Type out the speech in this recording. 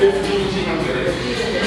15 numbers.